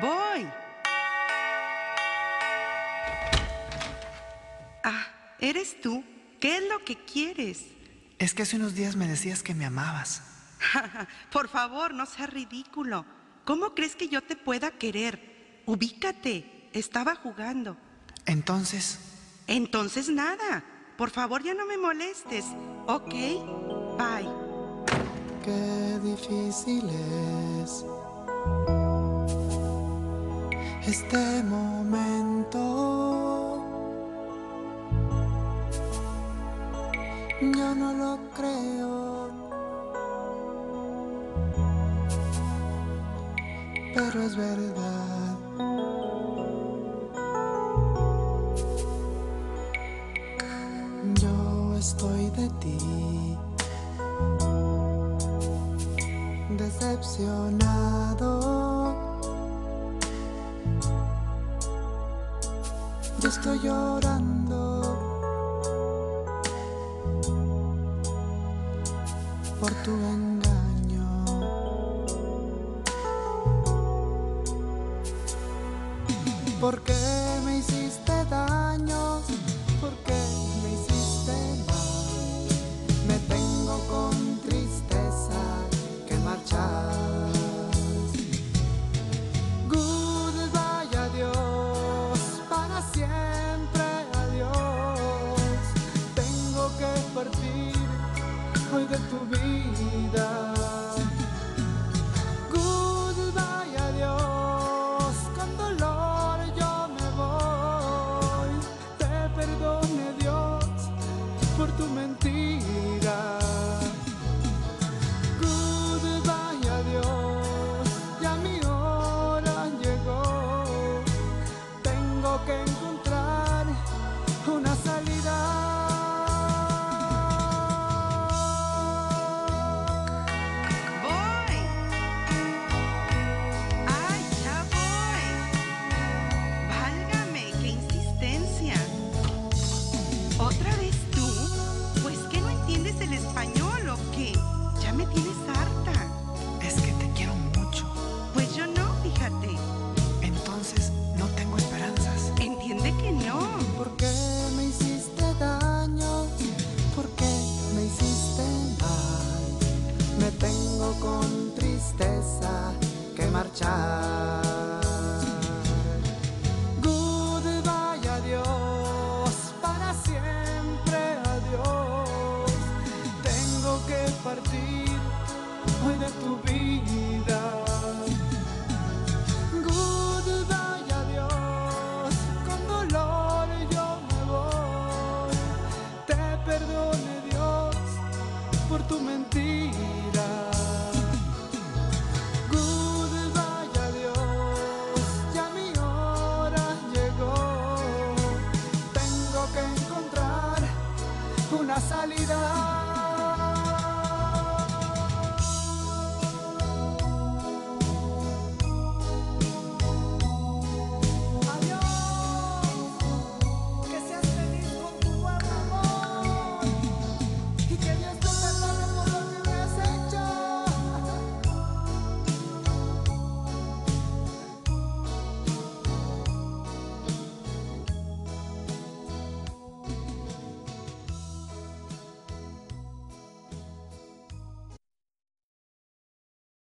Voy. Ah, ¿eres tú? ¿Qué es lo que quieres? Es que hace unos días me decías que me amabas. Por favor, no seas ridículo. ¿Cómo crees que yo te pueda querer? Ubícate. Estaba jugando. Entonces, Entonces nada. Por favor, ya no me molestes. ¿Ok? Bye. Qué difícil es este momento. Yo no lo creo, pero es verdad. Yo estoy de ti. decepcionado. Yo estoy llorando por tu engaño. ¿Por qué me hiciste marchar. Goodbye, adiós, para siempre, adiós. Tengo que partir hoy de tu vida. Goodbye, adiós, con dolor yo me voy. Te perdone Dios por tu mentira. encontrar una salida.